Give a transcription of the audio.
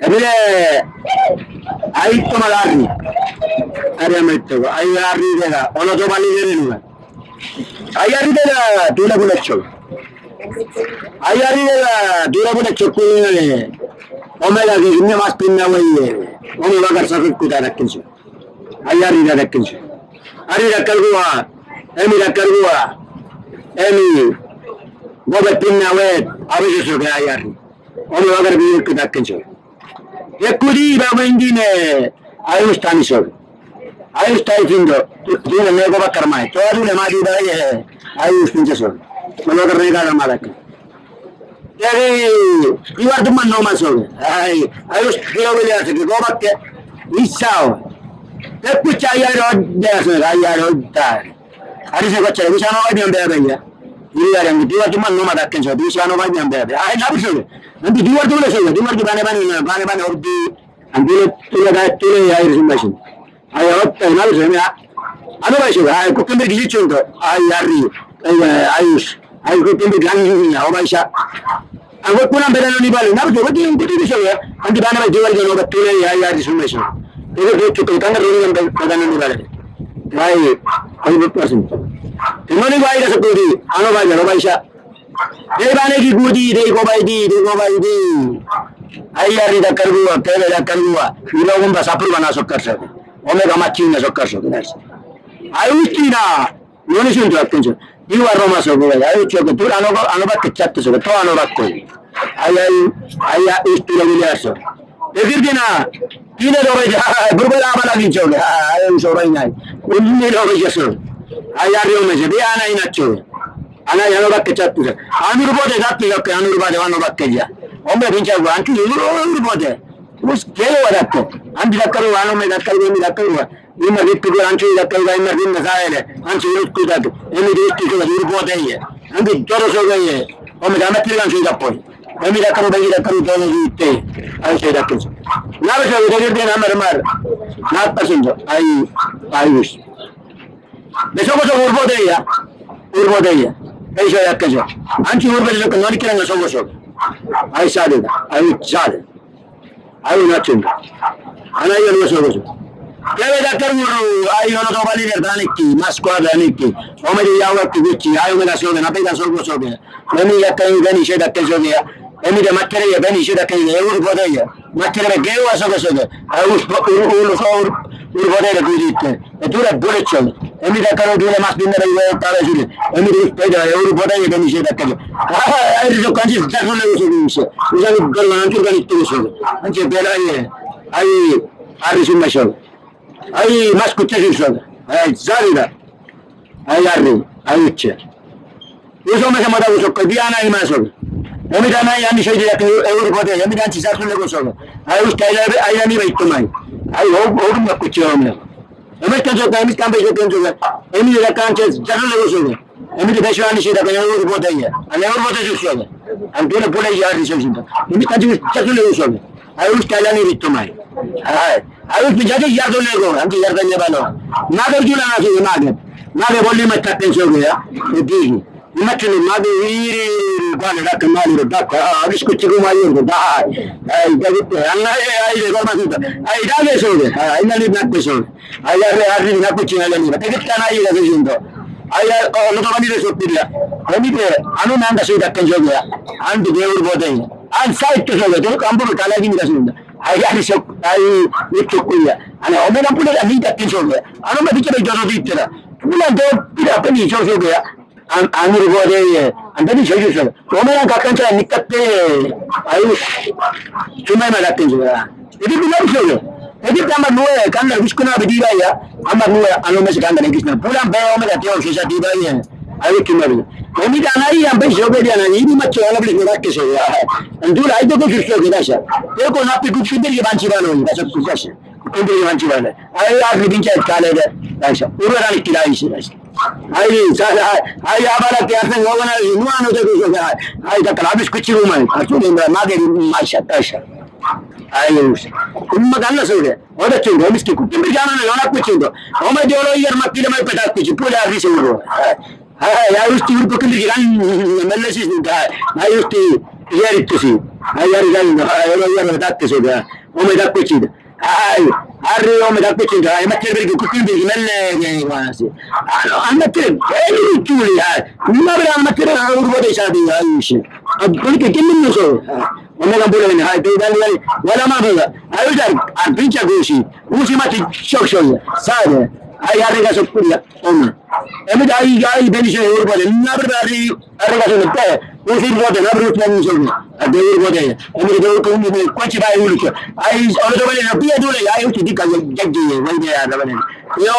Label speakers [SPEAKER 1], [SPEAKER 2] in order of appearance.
[SPEAKER 1] Kabile ahí toma la arni. Ariamento, ahí la arni de la, o no toma ni de nada. Ahí arriba la dura con el choco. Ahí arriba la dura con el choco. Omega que ne mas pinna vay. Onu bakar sakıp kudar kinçi. Ahí arriba da kinçi. Arriba kalguva. Emi da kalguva. Emi. Gobe pinna vay. Abi şu şu ayarni. oralara bir yılkı dakkince. E, Ekuri babindine ayus tanisor. Ayus taifindo. Dine mego bakarmay. Tuadu ne magi baye ayus pincesor. Maloga rega la malaka. Yari iwar duman no masor. Ay ayus kilo belias ki gobakke isao. Ekucha yaro desor ayaro dar. Ari se gocha gusano bayan bebe ya. Yari ngi diwa duman no madakken so. Dusano bayan bebe. Ay nabusur. nanti di luar juga saja, di luar di bane-bane, bane-bane ordi, nanti tulah gaya tulah ya iris masing. Ayo, tapi nabi saya ya, ada apa sih? Ayo, kau kembali di situ untuk ayo yari, ayo ayus, ayo kau kembali di angin ya, apa sih? Aku pulang berani nih balik, nabi coba dia untuk itu saja, nanti bane-bane di luar di luar tulah ya iris masing. Itu dia cukup, tangga rugi yang berani nih balik. Baik, ayo berpasin. Ini nih baik, ada sepuluh, ano baik, ano baik sih? देवाने की गुदी देखो भाई दी देखो भाई दी आई यार इधर कर दक्कर गुआ तेरे दक्कर गुआ फिरो लोगों बस अपुर बना सक कर सको ओमे गमा चीन ना सक कर सको दैट्स आयु ना योनि सुन जो अपुन जो। यू आर रोमा सो गो आई चो को तू आनो का आनो बात के चत्त सो तो आनो बात कोई आई आई आया उस तू लगी ले सो देखिर दिना तीने दो बजे हाँ, बुरबला बला की चो हाँ, आयु सो रही नहीं उन्ने दो बजे सो आया रियो में जे भी हाँ, आना ही ना ಹಣ ಏಳ್ನೂರ ಕೆಚ್ಚಾಗ್ತಿದೆ ಆರ್ನೂರು ರೂಪಾಯಿ ಇದಾಗ್ತಿದೆ ಆರ್ನೂರು ರೂಪಾಯಿ ಏಳ್ನೂರು ರೂಪಾಯಿ ಕೆಜಿ ಒಮ್ಮೆ ಪಿಂಚಾಗುವ ಅಂತ ಇವರು ರೂಪಾಯಿ ಕೇಳುವಾಗ ಅಂತ ದಕ್ಕರು ಆನೊಮ್ಮೆ ದಕ್ಕರು ಒಮ್ಮೆ ದಕ್ಕರು ಈ ಮರ ಇಟ್ಟು ಅಂಚು ದಕ್ಕರು ಈ ಮರ ನಿನ್ನ ಸಾಯಲೆ ಅಂಚು ಇರುತ್ತಿದ್ದಾತು ಎಲ್ಲಿ ಇರುತ್ತಿದ್ದು ಇರ್ಬೋದೇ ಅಂತ ಜೋರಸೋಗಯ್ಯೆ ಒಮ್ಮೆ ದಮಕ್ಕಿಲ್ಲ ಅಂಚು ಇದಪ್ಪೋಯ್ ಒಮ್ಮೆ ದಕ್ಕರು ಬೈ ದಕ್ಕರು ಜೋರದು ಇತ್ತೆ ಅಂಚೆ ದಕ್ಕರು ನಾಲ್ಕು ಸಾವಿರ ತೆಗೆದಿದ್ದೇನೆ ಆಮೇಲೆ ಮಾರು ನಾಲ್ಕು ಪರ್ಸೆಂಟ್ ಐ ಆಯುಷ್ ಬೆಸೋಗೋಸ ಉರ್ಬೋದೇ ಉರ್ಬೋದೇ ya ya Eso ya que yo. Antes urbe lo que no le quieren son vosotros. Ahí sale, ahí sale. Ahí una chunga. Ana yo no soy vosotros. Debe da kar muru ayi ono to bali der daniki masko daniki o me ya wa ki bichi ayo me da so na pe da so go so be me ya kai gani she da ke so be emi de makkere ya bani she da kai ne ur boda ya makkere be gewa so go so be ayo ur ur so ur ur boda da gudite e dura dure chol emir ଏମିତି ଦରକାର ଉଠିଗଲେ ମାସ ଦିନ ତାର ଏସିରେ ଏମିତି ଏଉରି ବଡାଇ ଏଟା ମିଶେଇ ଦରକାର ଆଇରି ଯୋଉ କାଞ୍ଜି ଚାକର ଲାଗି ମିଶେ ମିଶାଇ ଗଲ ଆଞ୍ଚୁର ଗାଡି ତିନି ସବ ଆଞ୍ଚେ ବେଲା ଇଏ ଆଇ ଆରି ସିମ ସବ ଆଇ ମାସ କୁଚେ ସିମ ସବ ଆଇ ଜାରିଲା ଆଇ ଆରି ଆଇ ଉଚ୍ଚେ Yusuf mesela madem Yusuf koy bir ana iman sordu. Emi de ben yanlış şey diyecek. Eğri kodu. Emi de antisaklı ne kosordu. Ay usta ayları aylarını bektim ay. Ay oğlum yok kutuyor oğlum yok. American Joker, Emmett Campbell European Joker, Emmett Jack Conscious, General Lego Joker, Emmett Veshwani Shida, si Ever Bota here, and Ever Bota Joker, and Tuna Pula Yard Reception, Emmett Conscious, General Lego Joker. I will tell any bit to my. I will be judging Yardo si and the Yardo Nebano. Mother si to the magnet. Mother only si captain Joker, the Biggie. Ya do an ki ya da ne balo na ga jula na so na ga na ga bolli ma tatten so ya e digi imatini magi iri kwale dak mali dak agis kuchigu mayu da ai david anna ai de gorma sita ai da ge so ge ai na ni nak so ai ya re ari na kuchi na ni te kitta na ira ge jindo ai lo to bani de so pilla ani de anu nanga so dak jo ge an de ur bode an site to so ge to kambu kala gi ni da so ai ya so ai ni to kuya ana o me na pula ni dak so ge anu me dice be jo do dittera pula do pira pe ni omera kakancha nikatte ayu chumai ma juga jadi bilang so jadi tamba nuwe kan la biskuna bidira ya Amerika'dayı అంటే నీ చేయి చూసాడు సోమయ్య కక్కంచా నీకు తప్పే అది సుమయ్య మీద కట్టించు కదా ఇది పిల్లలు చేయడు ఇది అమ్మ నువ్వే కంద విసుకున్నా దిగాయ్యా అమ్మ నువ్వే అనుమేసి కంద నెగ్గిస్తున్నావు పూల బేవ మీద అత్యం చేసా దిగాయ్యా అది కిమ్మడు ఎన్నిక అనాయి అబ్బాయి శోభేది అనాయి ఇది మచ్చి వాళ్ళకి నువ్వు రాకేసావు దూడ అయితే చూసుకో కదా సార్ ఏకో నప్పి గుర్చుకుంటే మంచివాడు సార్ కుక్క కొంచెం మంచివాడు అది ఆఖరి దించేది కాలేదు ఊరడానికి రాయి sir kilai shi dasha ai sai ai abara ke asen gogana nu ano te ko ga ai da kalabis kuchi rumai asu ne ma ge ma sha tasha ai kuma ganna so ge oda chu go miski kutti mi jana ne ona kuchi do o ma jolo yar makile mai peta kuchi pula ri so go ai ya usti ur ko kindi gan melle si da ai usti yeri tusi Ai arrivano, ero io datte so da. Come da qui. Ai, arrivo da qui, ai mettere perché qui qui nelle quasi. A mettere, e lì chiudi, non avrà a mettere un po' di sadi, ai. Perché che non so. Non mi pure ne hai dei dali, wala ma bella. Ai usar, a pincha così. Usi ma ti shock shock. Sai? Ai arriva Emid ay ay ben şey olur böyle. Nabr bari arkadaşın da. Bu sır bote nabr tutmanın sırrı. Adı olur bote. Emid de olur mu bu kaçı bay olur. Ay ya ya. Yo